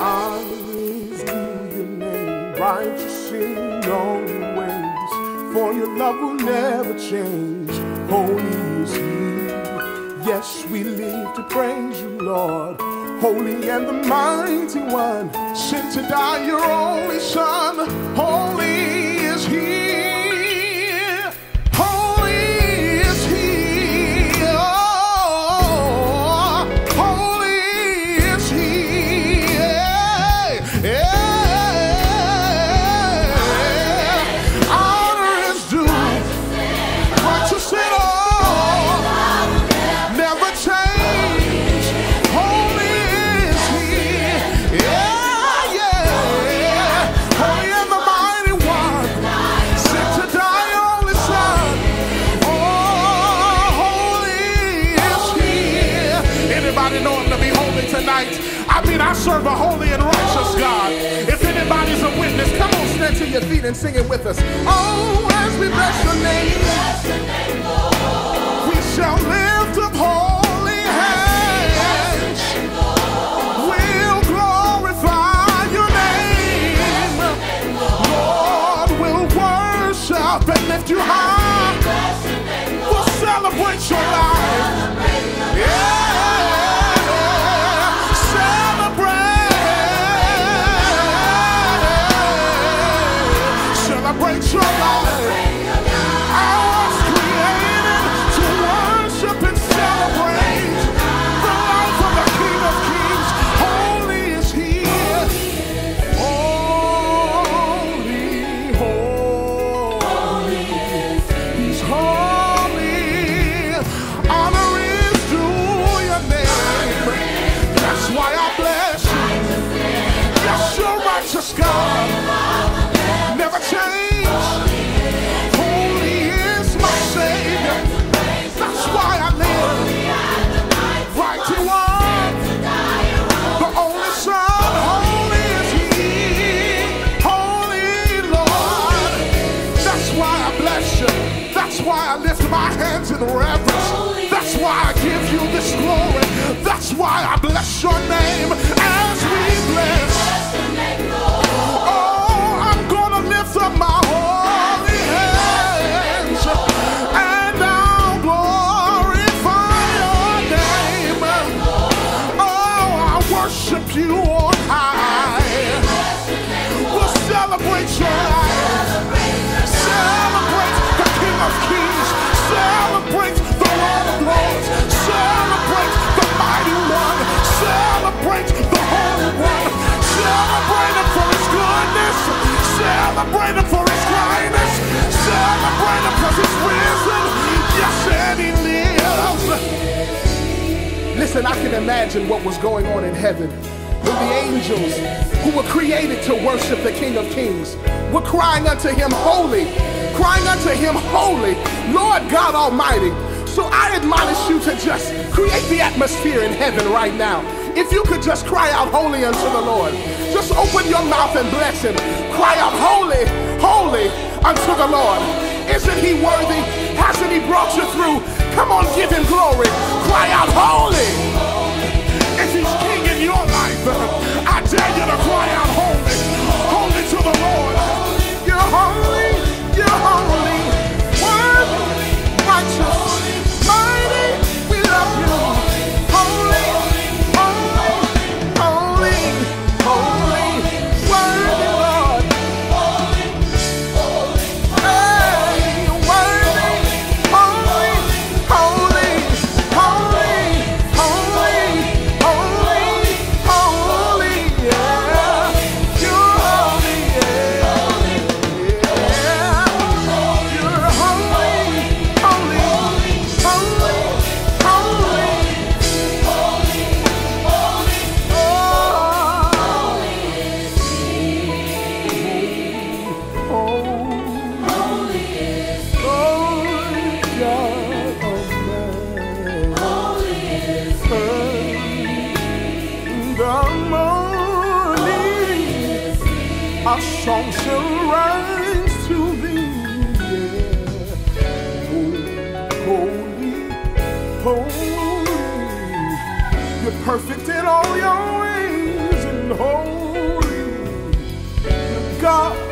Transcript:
always do your name, righteous in all your ways. For your love will never change, holy is you. Yes, we live to praise you, Lord, holy and the mighty one, sent to die your only son, holy. Tonight? I mean, I serve a holy and righteous God. If anybody's a witness, come on, stand to your feet and sing it with us. Oh, as we bless your name. We shall lift lift my hands in reverence. That's why I give you this glory. That's why I bless your name as we bless. Celebrate Him for His kindness. Celebrate Him because He's risen. Yes, and He lives. Listen, I can imagine what was going on in heaven when the angels who were created to worship the King of Kings were crying unto him, Holy, crying unto him, Holy, Lord God Almighty. So I admonish you to just create the atmosphere in heaven right now. If you could just cry out, Holy unto the Lord, just open your mouth and bless him. Cry out, Holy, Holy unto the Lord. Isn't he worthy? Hasn't he brought you through? Come on, give him glory. Cry out, Holy. our song shall rise to thee. Holy, holy, you're perfect in all your ways and holy, you're God.